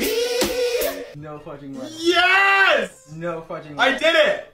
me? No fudging way. Yes! No fudging way. I did it!